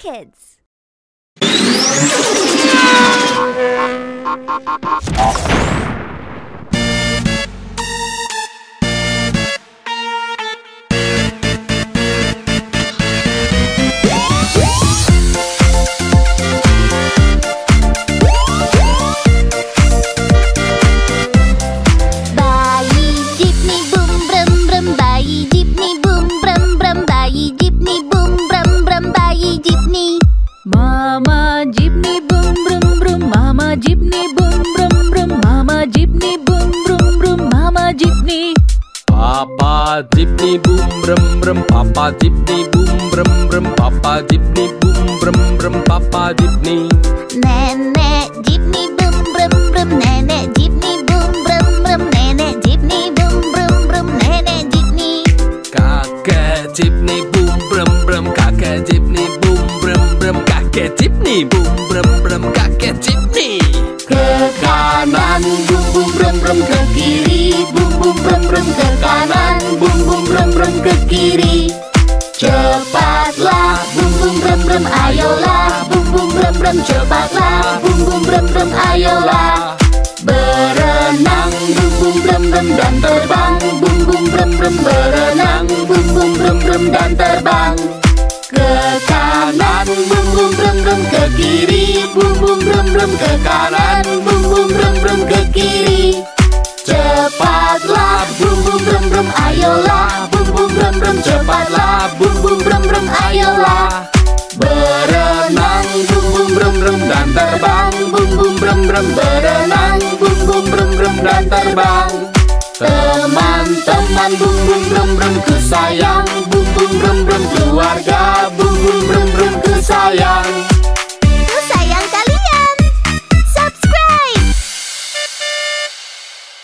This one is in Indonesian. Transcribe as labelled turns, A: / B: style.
A: Kids.
B: जीपनी मामा जीपनी ब्रुम ब्रुम ब्रुम मामा जीपनी ब्रुम
C: ब्रुम ब्रुम मामा जीपनी ब्रुम ब्रुम ब्रुम मामा जीपनी पापा जीपनी बूम ब्रम ब्रम पापा जीपनी बूम
D: ब्रम ब्रम पापा जीपनी बूम ब्रम ब्रम पापा जीपनी नैने जीपनी बूम ब्रम ब्रम नैने जीपनी बूम
B: ब्रम ब्रम नैने जीपनी बूम ब्रम ब्रम नैने जीपनी काका जीपनी बूम ब्रम ब्रम काका जीपनी बूम
D: Kakek jeepney boom brum brum Kakek jeepney
B: Ke kanan bum bum brum brum ke kiri bum bum brum brum ke kanan bum bum brum brum ke kiri Cepatlah bum bum brum brum ayolah bum bum brum brum cepatlah bum bum brum brum ayolah Berenang bum bum brum brum dan terbang bum bum brum brum berenang bum bum brum brum dan terbang brum ke kanan bum bum brum brum ke kiri. Cepatlah bum bum brum brum ayolah. Bum bum brum brum cepatlah bum bum brum brum ayolah. Berenang bum bum brum brum dan terbang. Bum bum brum brum berenang. Bum bum brum brum dan terbang. Teman-teman bum bum brum brum ku sayang bum bum brum